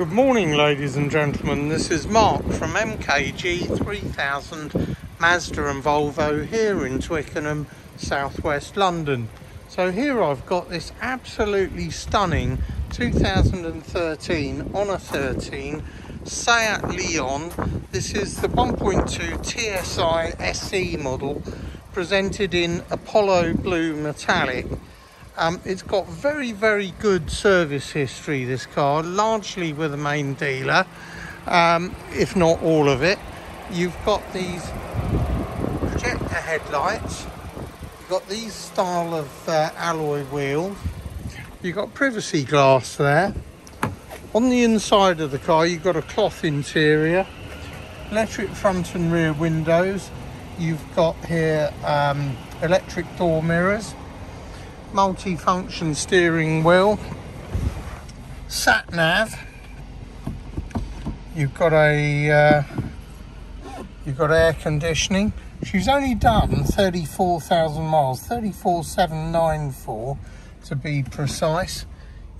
Good morning, ladies and gentlemen. This is Mark from MKG 3000 Mazda and Volvo here in Twickenham, southwest London. So, here I've got this absolutely stunning 2013 Honor 13 Seat Leon. This is the 1.2 TSI SE model presented in Apollo Blue Metallic. Um, it's got very, very good service history, this car, largely with the main dealer, um, if not all of it. You've got these projector headlights, you've got these style of uh, alloy wheels, you've got privacy glass there. On the inside of the car, you've got a cloth interior, electric front and rear windows. You've got here um, electric door mirrors multi-function steering wheel, sat nav. You've got a uh, you've got air conditioning. She's only done 34,000 miles, 34,794 to be precise.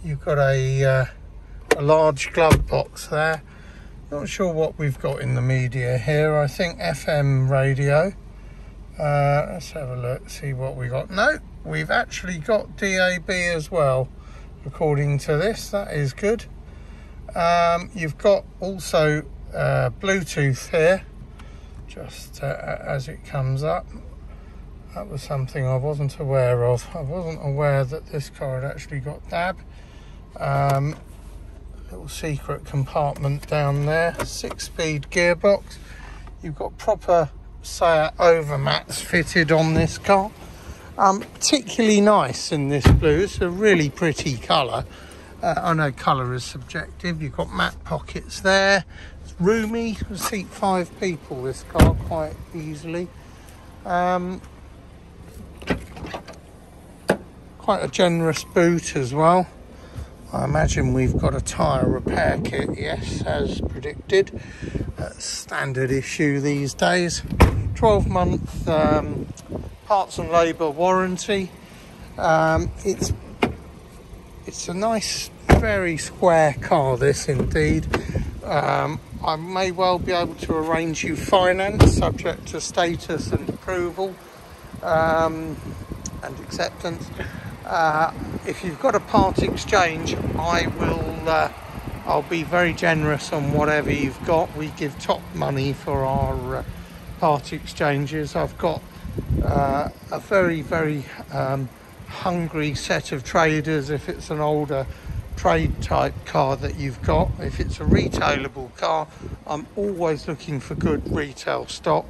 You've got a uh, a large glove box there. Not sure what we've got in the media here. I think FM radio. Uh, let's have a look, see what we got. No, we've actually got DAB as well, according to this. That is good. Um, you've got also uh, Bluetooth here, just uh, as it comes up. That was something I wasn't aware of. I wasn't aware that this car had actually got DAB. Um, little secret compartment down there. Six-speed gearbox. You've got proper Seat overmats fitted on this car. Um, particularly nice in this blue. It's a really pretty colour. Uh, I know colour is subjective. You've got matte pockets there. It's roomy. Can seat five people. This car quite easily. Um, quite a generous boot as well. I imagine we've got a tyre repair kit, yes, as predicted. Uh, standard issue these days. 12 month um, parts and labour warranty. Um, it's it's a nice, very square car. This indeed. Um, I may well be able to arrange you finance, subject to status and approval um, and acceptance. Uh, if you've got a part exchange, I will. Uh, I'll be very generous on whatever you've got. We give top money for our uh, part exchanges. I've got uh, a very, very um, hungry set of traders if it's an older trade type car that you've got. If it's a retailable car, I'm always looking for good retail stock.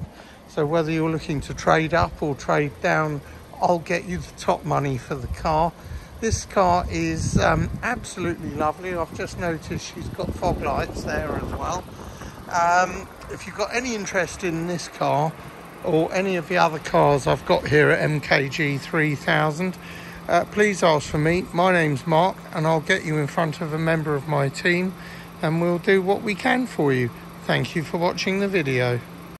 So whether you're looking to trade up or trade down, I'll get you the top money for the car. This car is um, absolutely lovely. I've just noticed she's got fog lights there as well. Um, if you've got any interest in this car or any of the other cars I've got here at MKG 3000, uh, please ask for me. My name's Mark, and I'll get you in front of a member of my team and we'll do what we can for you. Thank you for watching the video.